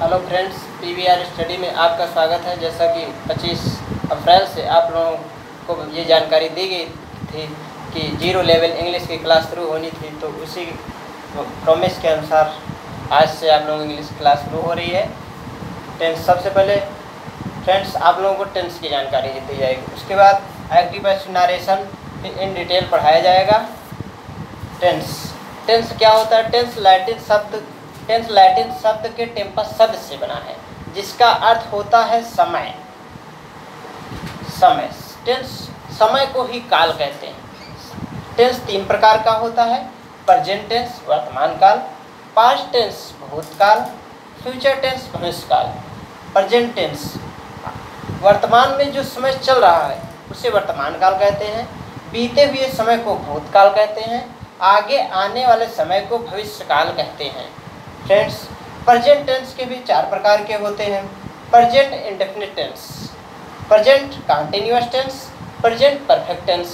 Hello friends PVR study में आपका स्वागत है। जैसा कि 25 अप्रैल से आप लोगों को ये जानकारी दी गई थी कि ज़ीरो लेवल इंग्लिश की क्लास शुरू होनी थी तो उसी प्रोमिस के अनुसार आज से आप लोगों की इंग्लिश क्लास शुरू हो रही है। टेंस सबसे पहले फ्रेंड्स आप लोगों को टेंस की जानकारी दी जाएगी। उसके बाद एक्टिव नारेशन इन डिटेल पढ़ाया जाएगा। टेंस टेंस क्या होता है? टेंस लैटिन शब्द टेंस लैटिन शब्द के टेम्पस शब्द से बना है, जिसका अर्थ होता है समय। समय। टेंस समय को ही काल कहते हैं। टेंस तीन प्रकार का होता है प्रजेंट टेंस वर्तमान काल पास्ट टेंस भूतकाल फ्यूचर टेंस भविष्यकाल। प्रजेंट टेंस वर्तमान में जो समय चल रहा है, उसे वर्तमान काल कहते हैं। बीते हुए समय को भूतकाल कहते हैं। आगे आने वाले समय को भविष्यकाल कहते हैं। फ्रेंड्स प्रजेंट टेंस के भी चार प्रकार के होते हैं. Present indefinite tense present continuous tense present perfect tense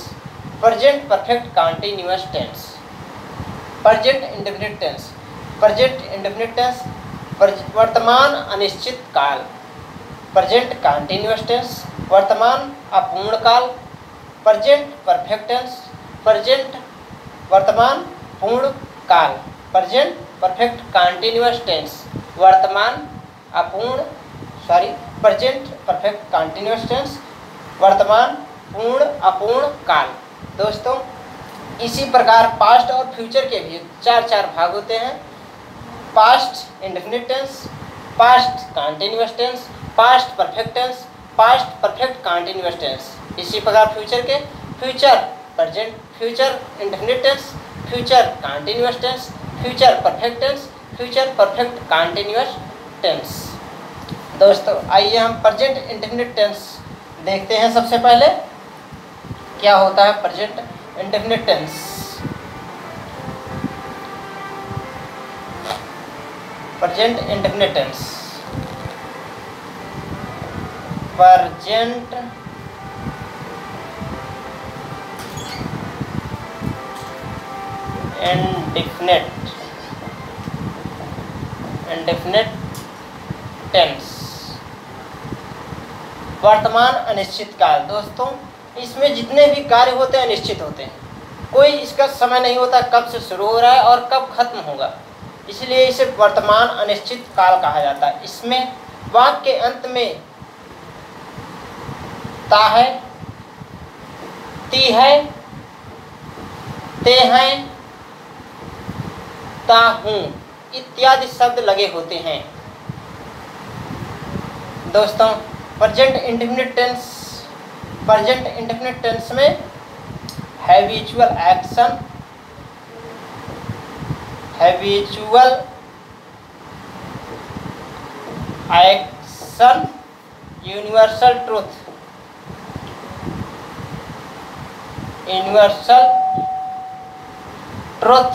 present perfect continuous tense present indefinite tense present indefinite tense वर्तमान अनिश्चित काल. प्रजेंट कंटिन्यूस टेंस वर्तमान अपूर्ण काल. प्रजेंट परफेक्ट टेंस प्रजेंट वर्तमान पूर्ण काल. प्रजेंट परफेक्ट कंटिन्यूस टेंस वर्तमान अपूर्ण sorry present perfect continuous tense वर्तमान, पूर्ण, अपूर्ण, काल। दोस्तों, इसी प्रकार पास्ट और फ्यूचर के भी चार चार भाग होते हैं। Past indefinite tense past continuous tense past perfect tense past perfect continuous tense इसी प्रकार फ्यूचर के future present future indefinite tense future continuous tense future perfect tense, future perfect continuous tense. दोस्तों, आइए हम प्रजेंट इंडेफिनिट टेंस देखते हैं सबसे पहले। क्या होता है present indefinite tense? Present indefinite tense. Present indefinite indefinite tense वर्तमान अनिश्चित काल। दोस्तों, इसमें जितने भी कार्य होते हैं, अनिश्चित होते हैं। कोई इसका समय नहीं होता, कब से शुरू हो रहा है और कब खत्म होगा। इसलिए इसे वर्तमान अनिश्चित काल कहा जाता है। इसमें वाक्य के अंत में ता है, ती है, ते हैं, ता हूँ। इत्यादि शब्द लगे होते हैं। दोस्तों present indefinite tense present indefinite tense में हैविचुअल action हैविचुअल action universal truth universal truth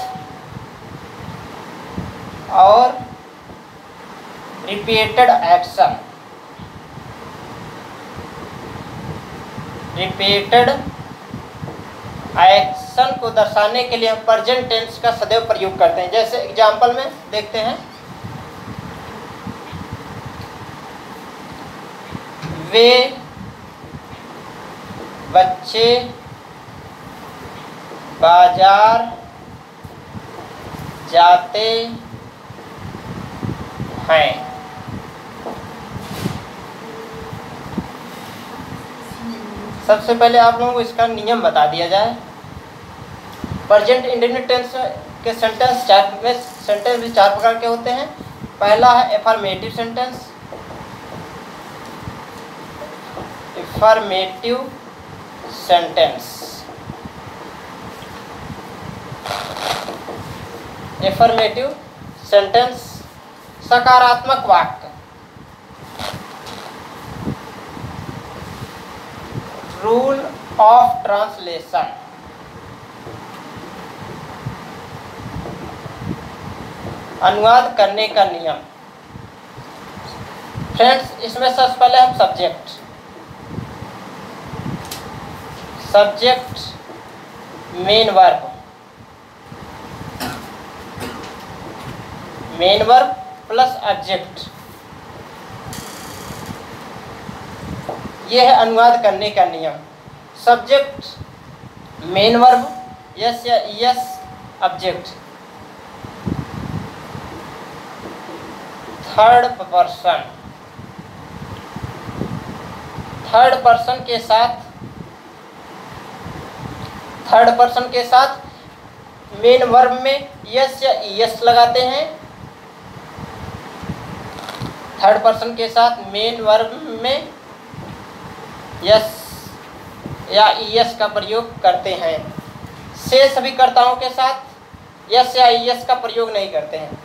और रिपीटेड एक्शन रिपीटेड एक्शन को दर्शाने के लिए हम प्रजेंट टेंस का सदैव प्रयोग करते हैं। जैसे एग्ज़ाम्पल में देखते हैं। वे बच्चे बाज़ार जाते हैं सबसे पहले आप लोगों को इसका नियम बता दिया जाए। प्रजेंट इंडेफिनिट टेंस के सेंटेंस चार में सेंटेंस भी चार प्रकार के होते हैं। पहला है affirmative sentence affirmative sentence affirmative sentence सकारात्मक वाक्य। रूल ऑफ़ ट्रांसलेशन अनुवाद करने का नियम। फ्रेंड्स इसमें सबसे पहले हम subject subject main verb main verb plus object यह है अनुवाद करने का नियम। सब्जेक्ट, मेन वर्ब, यस या es object third person third person के साथ थर्ड पर्सन के साथ मेन वर्ब में यस या यस लगाते हैं। थर्ड पर्सन के साथ मेन वर्ब में यस या यस का प्रयोग करते हैं। से सभी कर्ताओं के साथ यस या यस का प्रयोग नहीं करते हैं।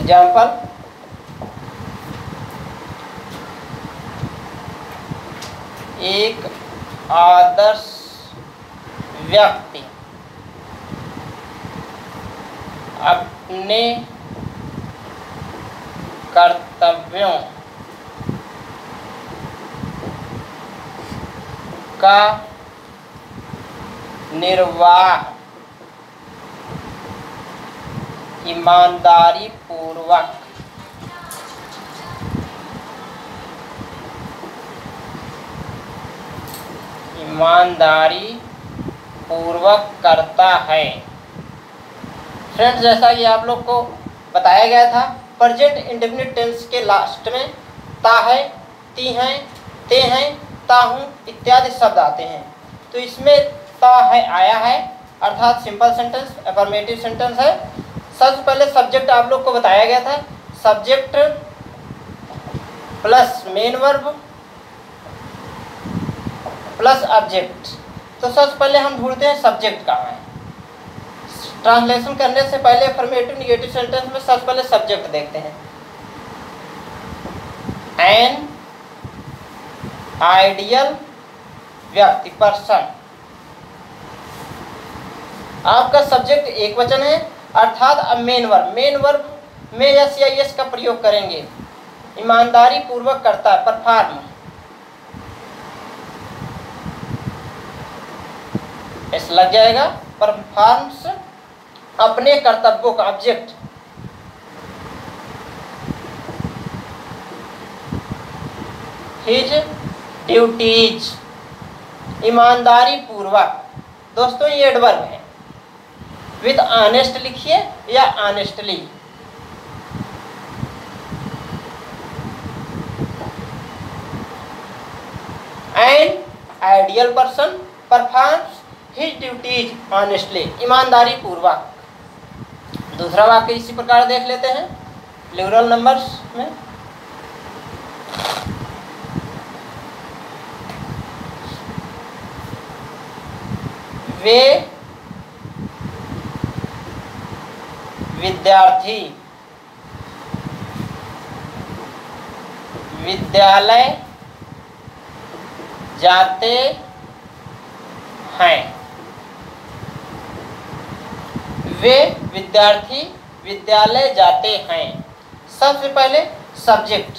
एग्ज़ाम्पल एक आदर्श व्यक्ति। अपने कर्तव्यों का निर्वाह ईमानदारी पूर्वक ईमानदारी पूर्वक करता है। फ्रेंड्स जैसा कि आप लोग को बताया गया था प्रजेंट इंडेफिनिट टेंस के लास्ट में ता है, ती हैं, ते हैं, ता हूँ इत्यादि शब्द आते हैं। तो इसमें ता है, आया है, अर्थात सिंपल सेंटेंस अफर्मेटिव सेंटेंस है। सबसे पहले सब्जेक्ट आप लोग को बताया गया था subject plus main verb plus object तो सबसे पहले हम ढूंढते हैं सब्जेक्ट कहाँ है। ट्रांसलेशन करने से पहले अफर्मेटिव निगेटिव सेंटेंस में सबसे पहले सब्जेक्ट देखते हैं। एन आइडियल व्यक्ति पर्सन आपका सब्जेक्ट एक वचन है, अर्थात अब मेन वर्ब मेन वर्ब में या यस का प्रयोग करेंगे। ईमानदारी पूर्वक करता है परफॉर्म ऐसा लग जाएगा परफॉर्म्स अपने कर्तव्यों का ऑब्जेक्ट हिज ड्यूटीज़ ईमानदारी पूर्वक। दोस्तों, ये एडवर्ब है। विथ ऑनेस्ट लिखिए या honestly and ideal person performs his duties honestly ईमानदारी पूर्वक। दूसरा वाक्य इसी प्रकार देख लेते हैं लिबरल नंबर्स में। वे विद्यार्थी, विद्यालय जाते हैं। वे विद्यार्थी विद्यालय जाते हैं। सबसे पहले सब्जेक्ट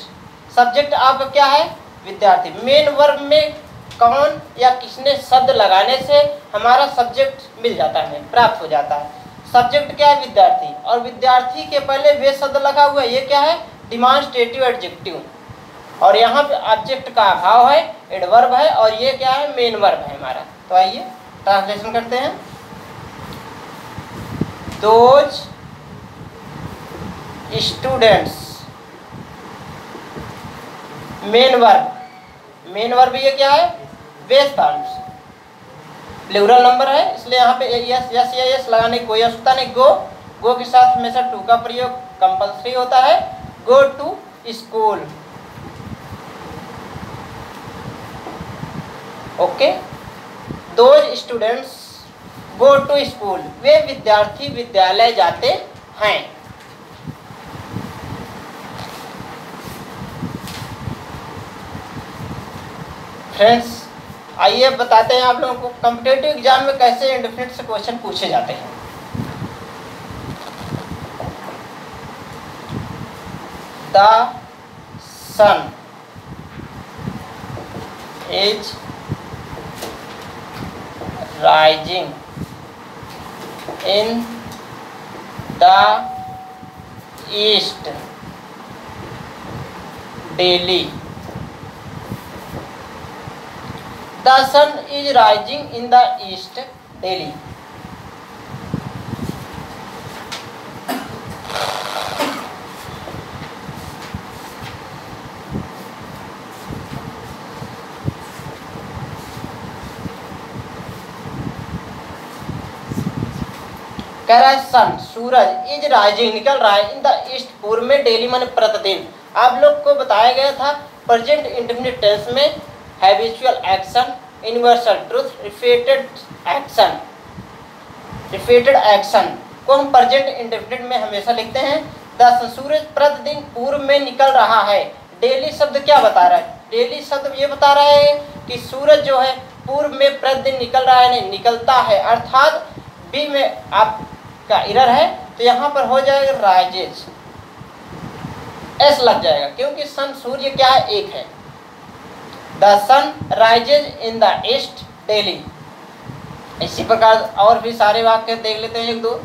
सब्जेक्ट आपका क्या है? विद्यार्थी। मेन वर्ब में कौन या किसने शब्द लगाने से हमारा सब्जेक्ट मिल जाता है, प्राप्त हो जाता है। सब्जेक्ट क्या है? विद्यार्थी। और विद्यार्थी के पहले वे शब्द लगा हुआ है, ये क्या है? डिमांस्ट्रेटिव एडजेक्टिव और यहाँ पे ऑब्जेक्ट का अभाव है एडवर्ब है, और ये क्या है? मेन वर्ब है हमारा। तो आइए ट्रांसलेशन करते हैं। Those students main verb main verb ये क्या है? बेस फॉर्म्स प्लूरल नंबर है, इसलिए यहाँ पे यस यस या यस लगाने की कोई आवश्यकता नहीं। गो गो के साथ हमेशा टू का प्रयोग कंपल्सरी होता है। Go to school okay those students go to school वे विद्यार्थी विद्यालय जाते हैं। फ्रेंड्स आइए बताते हैं आप लोगों को कम्पिटेटिव एग्ज़ाम में कैसे इंडिफिनिट से क्वेश्चन पूछे जाते हैं। The sun is rising in the east daily the sun is rising in the east daily कह रहा है, सन, सूरज, इज़ राइजिंग निकल रहा है इन द ईस्ट पूर्व में डेली मन प्रतिदिन। आप लोग को बताया गया था प्रेजेंट इंडेफिनिट टेंस में habitual action universal truth repeated action repeated action को हम प्रेजेंट इंडेफिनिट में हमेशा लिखते हैं। द सूरज प्रतिदिन पूर्व में निकल रहा है। डेली शब्द क्या बता रहा है? डेली शब्द ये बता रहा है कि सूरज जो है, पूर्व में प्रतिदिन निकल रहा है नहीं निकलता है। अर्थात बी में आपका इरर है तो यहाँ पर हो जाएगा राइजेज एस लग जाएगा, क्योंकि सन सूर्य क्या है? एक है। The sun rises in the east daily इसी प्रकार और भी सारे वाक्य देख लेते हैं एक दो।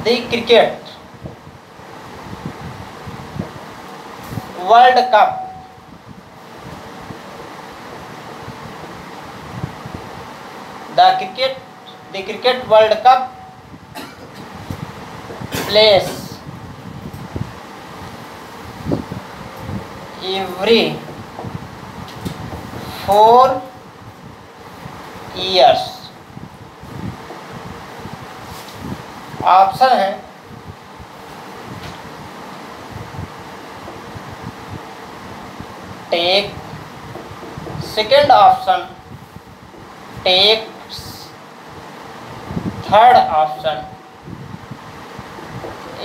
The cricket world cup. The cricket the cricket world cup plays every four years option है take second option take third option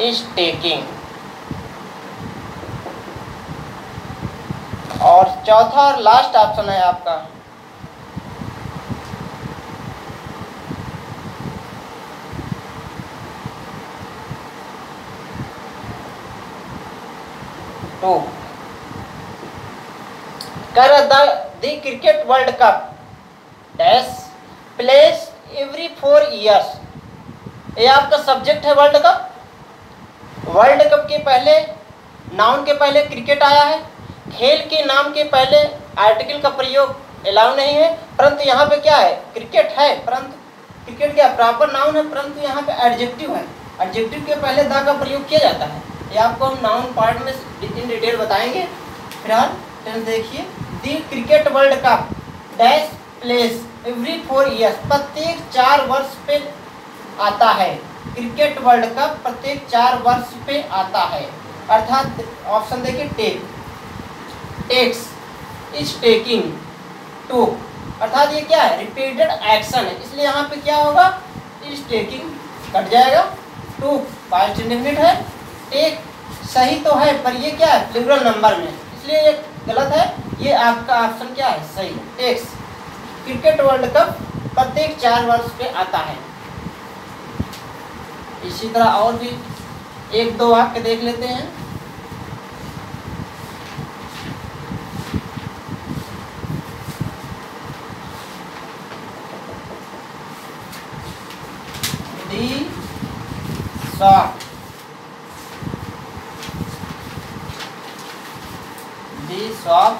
is taking और चौथा और लास्ट ऑप्शन है आपका टू कर the the cricket world cup. Dash plays every four years ये आपका subject है वर्ल्ड कप। वर्ल्ड कप के पहले नाउन के पहले क्रिकेट आया है। खेल के नाम के पहले आर्टिकल का प्रयोग अलाउ नहीं है। परंतु यहाँ पे क्या है? क्रिकेट है, परंतु क्रिकेट क्या प्रॉपर नाउन है, परंतु यहाँ पे एडजेक्टिव है। एडजेक्टिव के पहले दा का प्रयोग किया जाता है। ये आपको हम नाउन पार्ट में इन डिटेल बताएँगे। फ़िलहाल देखिए। The cricket world cup, dash plays every four years प्रत्येक चार वर्ष पे आता है। क्रिकेट वर्ल्ड कप प्रत्येक चार वर्ष पे आता है। अर्थात ऑप्शन देखिए take takes is taking took अर्थात ये क्या है? रिपीटेड एक्शन है। इसलिए यहाँ पे क्या होगा? इज़ टेकिंग कट जाएगा। टू पास्ट इंडेफिनिट है। टेक सही तो है, पर ये क्या है? प्लूरल नंबर में। इसलिए ये गलत है। ये आपका ऑप्शन क्या है? सही। एक्स क्रिकेट वर्ल्ड कप प्रत्येक चार वर्ष पे आता है। इसी तरह और भी एक दो वाक्य देख लेते हैं। The shop the shop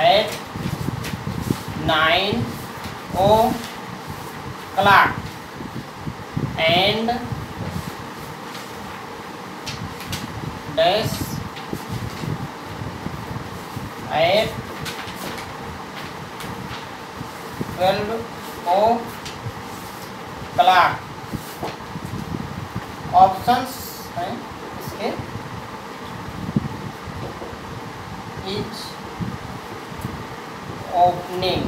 at nine o'clock and dash at twelve o'clock options हैं, इसके। Is opening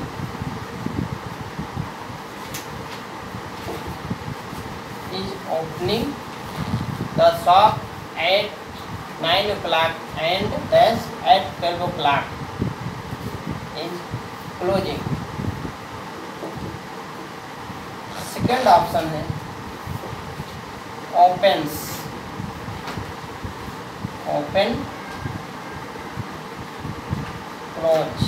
is opening the shop at nine o'clock and dash at twelve o'clock is closing second option है opens open close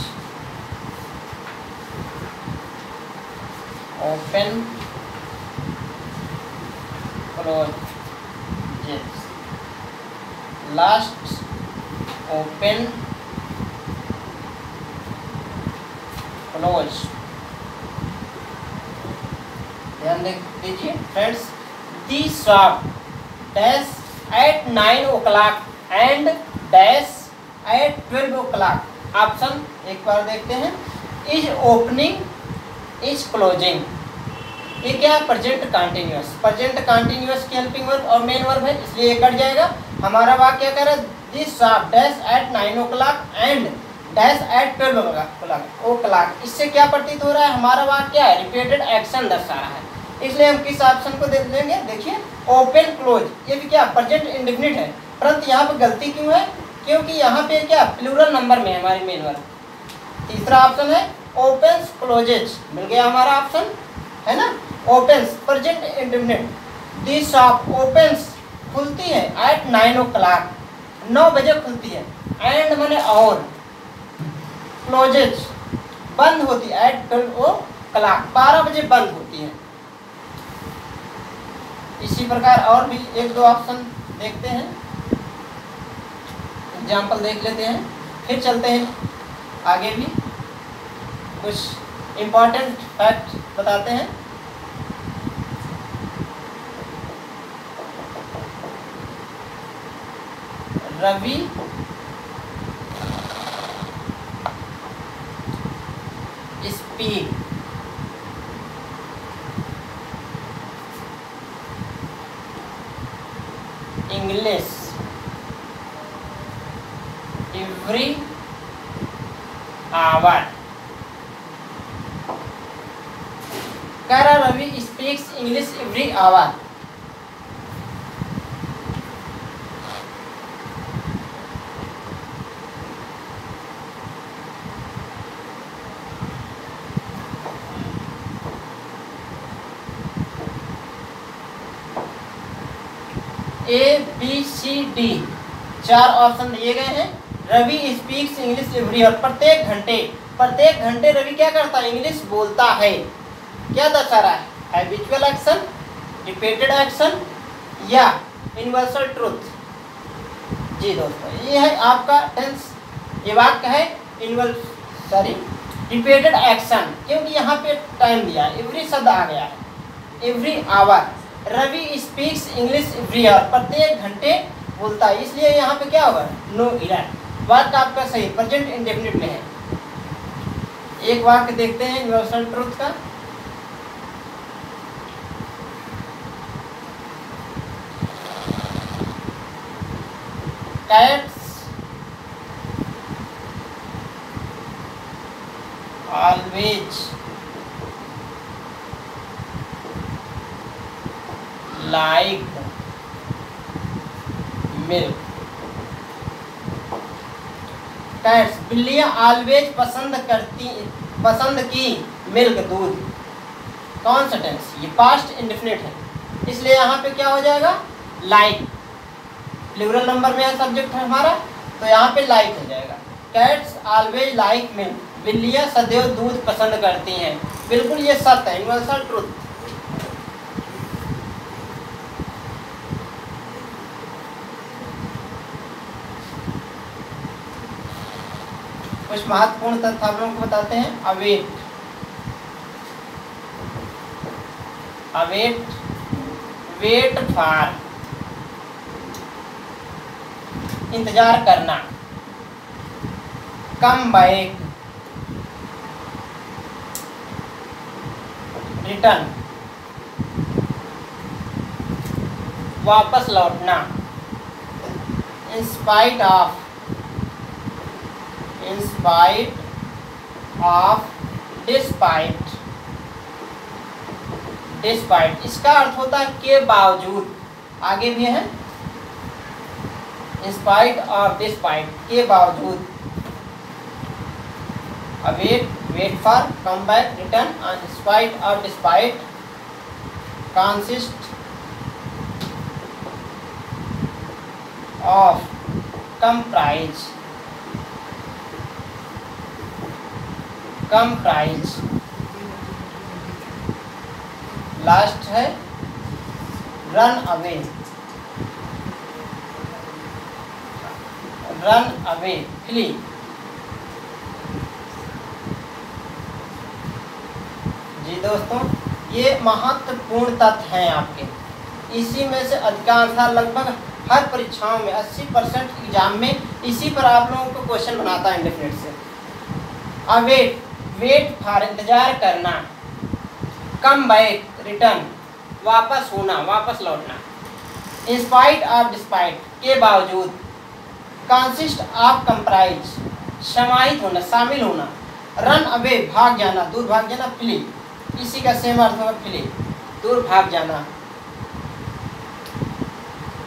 open close yes last open close ध्यान दीजिए friends the shop dash at nine o'clock and dash at twelve o'clock option एक बार देखते हैं। Is opening is closing ये क्या है? प्रजेंट कंटिन्यूस प्रजेंट कंटिन्यूस की हेल्पिंग वर्ब और मेन वर्ब है, इसलिए ये कट जाएगा। हमारा वाक्य क्या कह रहा है this shop dash at nine o'clock and dash at twelve o'clock इससे क्या प्रतीत हो रहा है? हमारा वाक्य क्या है रिपीटेड एक्शन दर्शा रहा है। इसलिए हम किस ऑप्शन को दे देंगे? देखिए ओपन क्लोज ये भी क्या? प्रजेंट इंडिफिनिट है। परंतु यहाँ पर गलती क्यों है? क्योंकि यहाँ पे क्या? प्लूरल नंबर में है हमारी मेन वर्ब तीसरा ऑप्शन है ओपन क्लोजेज मिल गया हमारा ऑप्शन है ना? Opens present indefinite the shop opens खुलती है एट नाइन ओ क्लाक नौ बजे खुलती है। एंड मैंने और। क्लोजेज बंद होती है एट ट्वेल्व ओ क्लाक बारह बजे बंद होती है। इसी प्रकार और भी एक दो ऑप्शन देखते हैं। एग्ज़ाम्पल देख लेते हैं, फिर चलते हैं आगे भी। कुछ इम्पोर्टेंट फैक्ट बताते हैं। Ravi speak English every hour. Kara Ravi speaks English every hour. A B C D चार ऑप्शन दिए गए हैं। Ravi speaks English every hour प्रत्येक घंटे प्रत्येक घंटे रवि क्या करता है? इंग्लिश बोलता है। क्या दर्शा रहा है? एक्शन रिपीटेड एक्शन या यूनिवर्सल ट्रूथ जी दोस्तों, ये है आपका टेंस ये वाक्य है इनवल सॉरी रिपीटेड एक्शन क्योंकि यहाँ पे टाइम दिया है। एवरी शब्द आ गया है। Every hour Ravi speaks English every hour प्रत्येक घंटे बोलता है, इसलिए यहाँ पे क्या होगा नो इरान वाक्य आपका सही प्रेजेंट इंडेफिनिट में है। एक वाक्य देखते हैं यूनिवर्सल ट्रूथ का। Cats always like milk cats बिल्लियाँ ऑलवेज पसंद करती, पसंद की मिल्क दूध। कौन सा टेंस ये पास्ट इंडिफिनिट है। इसलिए यहाँ पे क्या हो जाएगा? लाइक प्लूरल नंबर में सब्जेक्ट है हमारा तो यहाँ पे लाइक हो जाएगा। कैट्स ऑलवेज लाइक मिल्क बिल्लियाँ सदैव दूध पसंद करती हैं। बिल्कुल ये सत्य है यूनिवर्सल ट्रुथ कुछ महत्वपूर्ण तथ्य आप लोगों को बताते हैं? अवेट। अवेट। Wait for. इंतज़ार करना। Come back return. वापस लौटना। In spite of. In spite of despite despite इसका अर्थ होता है के बावजूद। आगे भी है। इंस्पाइट ऑफ़ डिस्पाइट के बावजूद। Await wait for come back return on spite of despite consist of comprise. Comprise last है run away run away flee जी दोस्तों, ये महत्वपूर्ण तथ्य हैं आपके। इसी में से अधिकांश लगभग हर परीक्षाओं में 80 परसेंट एग्ज़ाम में इसी पर आप लोगों को क्वेश्चन बनाता है इंडिफिनिट से। अवेट वेट फॉर इंतज़ार करना। कम बैक रिटर्न वापस होना, वापस लौटना। इंस्पाइट ऑफ़ डिस्पाइट के बावजूद कंसिस्ट ऑफ़ कंप्राइज समाहित होना, शामिल होना। रन अवे भाग जाना, दूर भाग जाना फ्ली इसी का सेम अर्थ होगा फ्ली दूर भाग जाना।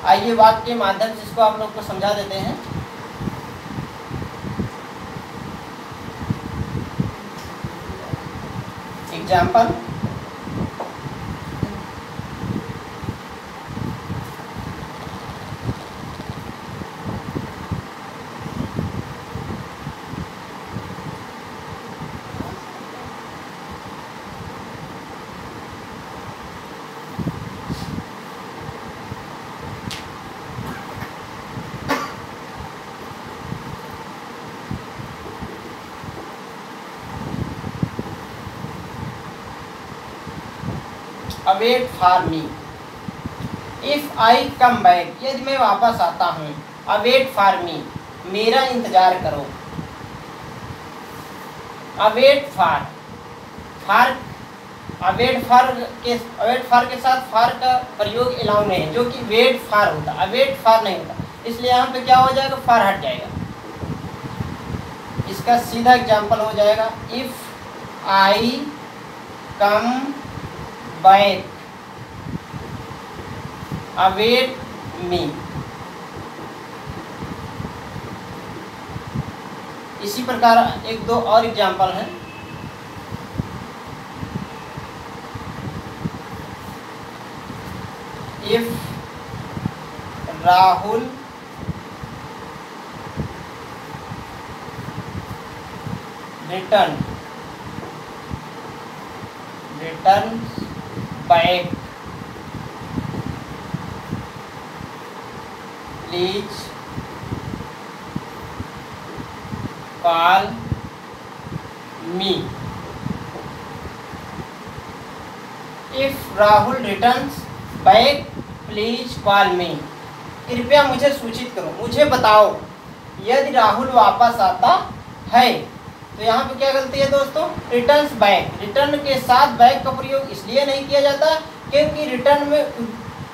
आइए वाक्य के माध्यम से इसको आप लोग को समझा देते हैं। Example await for me if I come back यदि मैं वापस आता हूँ अवेट फॉर मी मेरा इंतज़ार करो। अवेट फार। फार अवेट फार के अवेट फार के साथ फार का प्रयोग अलाउ नहीं है, जो कि वेट फार होता अवेट फार नहीं होता। इसलिए यहाँ पे क्या हो जाएगा? फार हट जाएगा। इसका सीधा एग्ज़ाम्पल हो जाएगा। If I come back await me इसी प्रकार एक दो और एग्ज़ाम्पल हैं। If Rahul return return back please call me. If Rahul returns back, please call me. कृपया मुझे सूचित करो, मुझे बताओ, यदि राहुल वापस आता है तो यहाँ पे क्या गलती है दोस्तों? रिटर्न्स बैक रिटर्न के साथ बैक का प्रयोग इसलिए नहीं किया जाता क्योंकि रिटर्न में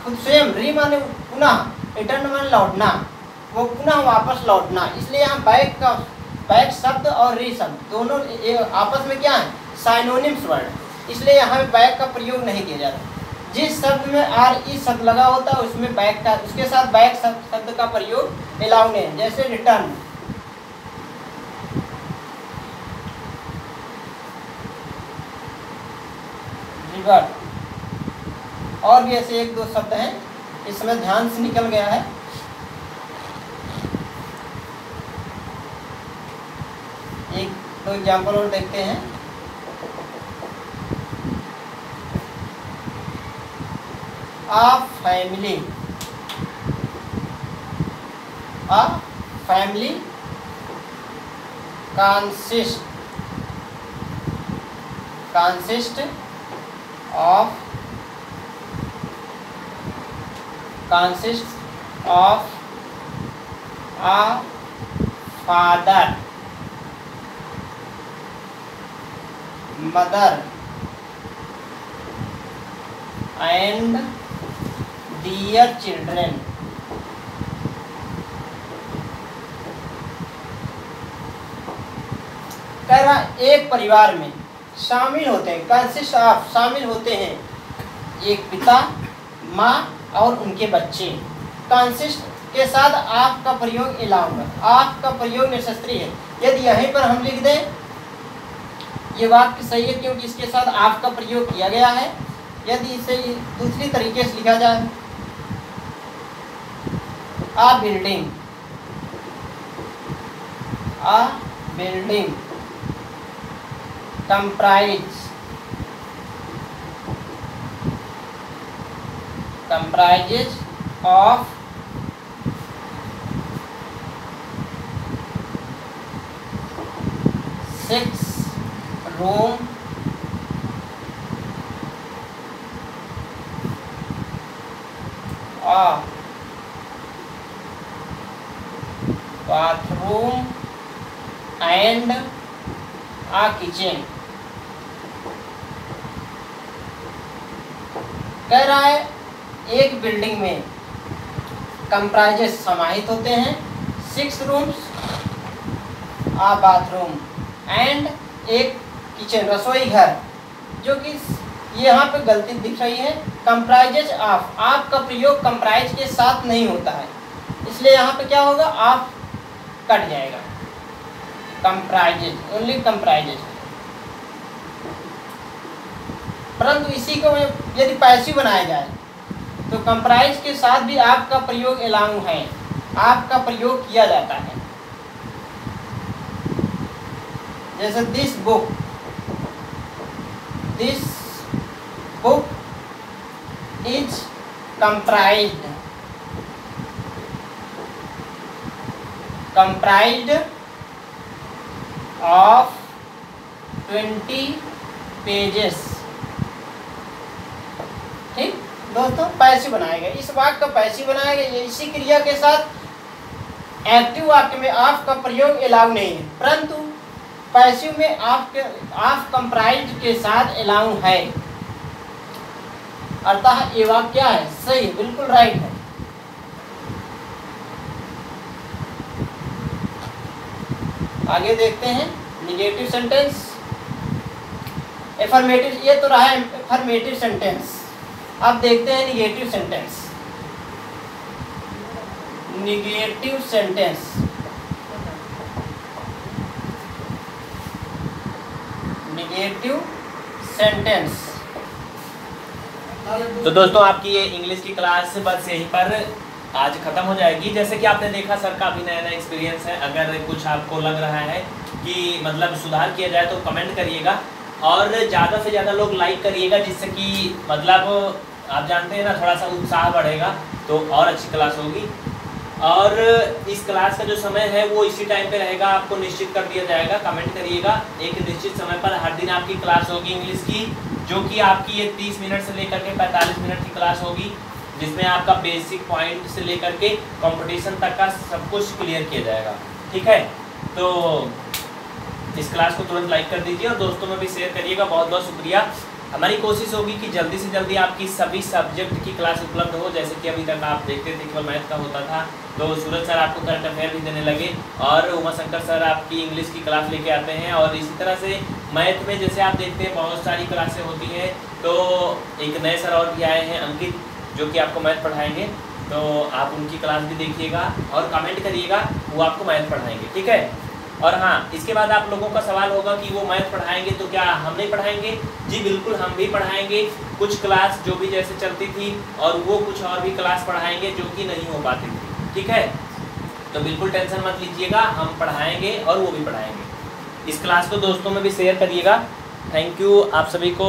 खुद स्वयं री माने पुनः रिटर्न माने लौटना। वो पुनः वापस लौटना। इसलिए यहाँ बैक का बैक शब्द और री शब्द दोनों आपस में क्या है? साइनोनिम्स वर्ड इसलिए यहाँ पे बैक का प्रयोग नहीं किया जाता। जिस शब्द में आर ई शब्द लगा होता है उसमें बैक का उसके साथ बैक शब्द का प्रयोग अलाउ नहीं जैसे रिटर्न रिवर्ट और भी ऐसे एक दो शब्द हैं इसमें ध्यान से निकल गया है। एक दो एग्ज़ाम्पल और देखते हैं। a family a family consist consist of consist of a father mother and dear children कह रहा एक परिवार में शामिल होते हैं। कंसिस्ट ऑफ़ शामिल होते हैं। एक पिता, माँ और उनके बच्चे। कंसिस्ट के साथ आप का प्रयोग अलाउ आप का प्रयोग नेसेसरी है। यदि यहीं पर हम लिख दें, ये वाक्य सही है क्योंकि इसके साथ आप का प्रयोग किया गया है। यदि इसे दूसरी तरीके से लिखा जाए a building a building comprise comprises of six room a bathroom and a kitchen कह रहा है एक बिल्डिंग में कंप्राइजेस समाहित होते हैं। Six rooms a bathroom and एक किचन रसोई घर, जो कि यहाँ पे गलती दिख रही है। कंप्राइजेज ऑफ़ आप का प्रयोग कंप्राइज के साथ नहीं होता है। इसलिए यहाँ पे क्या होगा? आप कट जाएगा। कंप्राइजेज ओनली कंप्राइजेज परंतु इसी को यदि पैसिव बनाया जाए तो कंप्राइज के साथ भी आपका प्रयोग एलाऊ है। आपका प्रयोग किया जाता है। जैसे this book this book is comprise comprise of twenty pages ठीक? दोस्तों पैसिव बनाया गया इस वाक्य का पैसिव बनाया गया इसी क्रिया के साथ एक्टिव वाक्य में ऑफ़ का प्रयोग अलाउ नहीं है। परंतु, पैसिव में ऑफ़ के ऑफ़ कंप्राइज के साथ अलाउ है। अर्थात ये वाक्य क्या है? सही, बिल्कुल राइट है। आगे देखते हैं। निगेटिव सेंटेंस एफर्मेटिव ये तो रहा है एफर्मेटिव सेंटेंस अब देखते हैं negative sentence negative sentence negative sentence तो दोस्तों, आपकी ये इंग्लिश की क्लास बस यहीं पर आज ख़त्म हो जाएगी। जैसे कि आपने देखा, सर का अभी नया नया एक्सपीरियंस है। अगर कुछ आपको लग रहा है कि मतलब सुधार किया जाए तो कमेंट करिएगा। और ज़्यादा से ज़्यादा लोग लाइक करिएगा, जिससे कि मतलब आप जानते हैं ना थोड़ा सा उत्साह बढ़ेगा तो और अच्छी क्लास होगी। और इस क्लास का जो समय है, वो इसी टाइम पे रहेगा, आपको निश्चित कर दिया जाएगा। कमेंट करिएगा, एक निश्चित समय पर हर दिन आपकी क्लास होगी इंग्लिश की, जो कि आपकी ये 30 मिनट से लेकर के 45 मिनट की क्लास होगी, जिसमें आपका बेसिक पॉइंट से लेकर के कंपटीशन तक का सब कुछ क्लियर किया जाएगा। ठीक है? तो इस क्लास को तुरंत लाइक कर दीजिए और दोस्तों में भी शेयर करिएगा। बहुत बहुत शुक्रिया। हमारी कोशिश होगी कि जल्दी से जल्दी आपकी सभी सब्जेक्ट की क्लास उपलब्ध हो, जैसे कि अभी तक आप देखते थे केवल मैथ का होता था तो सूरज सर आपको करंट अफेयर भी देने लगे और उमा शंकर सर आपकी इंग्लिश की क्लास लेके आते हैं और इसी तरह से मैथ में जैसे आप देखते हैं बहुत सारी क्लासें होती हैं तो एक नए सर और भी आए हैं अंकित, जो कि आपको मैथ पढ़ाएँगे तो आप उनकी क्लास भी देखिएगा और कमेंट करिएगा, वो आपको मैथ पढ़ाएँगे, ठीक है? और हाँ इसके बाद आप लोगों का सवाल होगा कि वो मैथ पढ़ाएँगे तो क्या हम नहीं पढ़ाएँगे? जी, बिल्कुल हम भी पढ़ाएँगे। कुछ क्लास जो भी जैसे चलती थी और वो कुछ और भी क्लास पढ़ाएँगे जो कि नहीं हो पाती थी। ठीक है? तो बिल्कुल टेंशन मत लीजिएगा, हम पढ़ाएँगे और वो भी पढ़ाएँगे। इस क्लास को दोस्तों में भी शेयर करिएगा। थैंक यू आप सभी को।